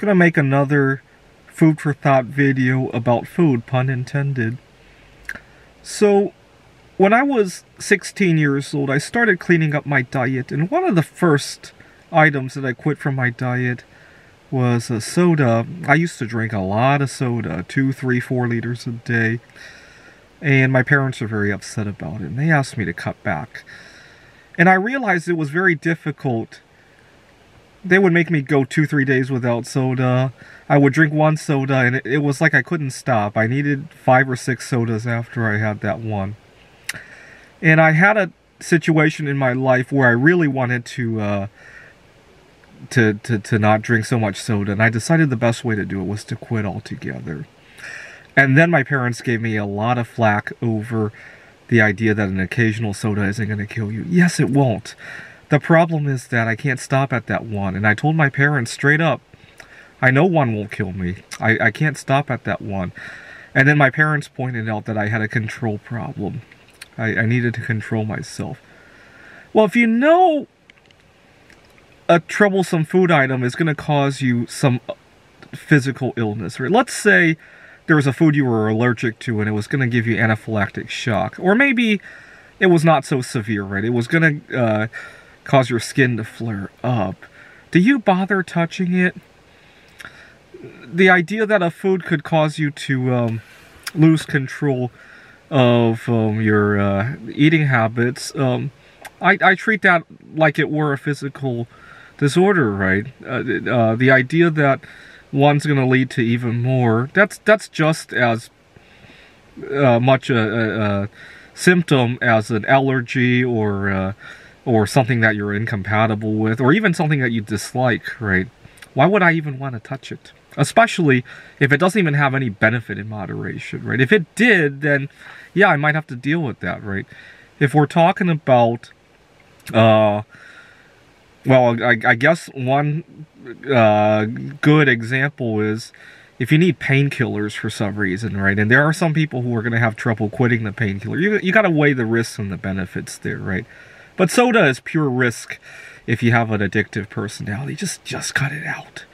gonna make another food for thought video about food, pun intended. So, when I was 16 years old, I started cleaning up my diet, and one of the first items that I quit from my diet was a soda. I used to drink a lot of soda, two, three, four liters a day, and my parents were very upset about it, and they asked me to cut back. And I realized it was very difficult. They would make me go two, three days without soda. I would drink one soda, and it, it was like I couldn't stop. I needed five or six sodas after I had that one. And I had a situation in my life where I really wanted to uh, to, to to not drink so much soda, and I decided the best way to do it was to quit altogether. And then my parents gave me a lot of flack over the idea that an occasional soda isn't going to kill you. Yes, it won't. The problem is that I can't stop at that one, and I told my parents straight up, I know one won't kill me. I, I can't stop at that one. And then my parents pointed out that I had a control problem. I, I needed to control myself. Well, if you know a troublesome food item is going to cause you some physical illness, right? Let's say there was a food you were allergic to and it was going to give you anaphylactic shock. Or maybe it was not so severe, right? It was going to uh, cause your skin to flare up. Do you bother touching it? The idea that a food could cause you to um, lose control of um, your uh, eating habits, um, I, I, treat that like it were a physical disorder, right? Uh, uh, the idea that one's going to lead to even more, that's, that's just as uh, much a, a, a, symptom as an allergy or, uh, or something that you're incompatible with, or even something that you dislike, right? Why would I even want to touch it? Especially if it doesn't even have any benefit in moderation, right? If it did, then yeah, I might have to deal with that, right? If we're talking about, uh, well, I, I guess one uh, good example is if you need painkillers for some reason, right? And there are some people who are going to have trouble quitting the painkiller. You you got to weigh the risks and the benefits there, right? But soda is pure risk if you have an addictive personality. Just just cut it out,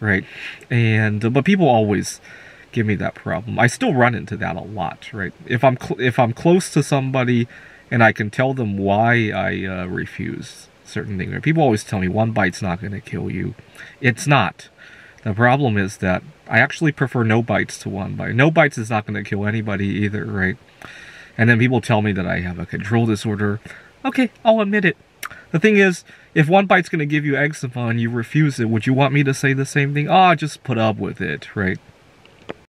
right? And but people always give me that problem. I still run into that a lot, right? If I'm if I'm close to somebody and I can tell them why I uh, refuse certain things. Right? People always tell me one bite's not going to kill you. It's not. The problem is that I actually prefer no bites to one bite. No bites is not going to kill anybody either, right? And then people tell me that I have a control disorder. Okay, I'll admit it. The thing is, if one bite's to give you eczema and you refuse it, would you want me to say the same thing? Ah, oh, just put up with it, right?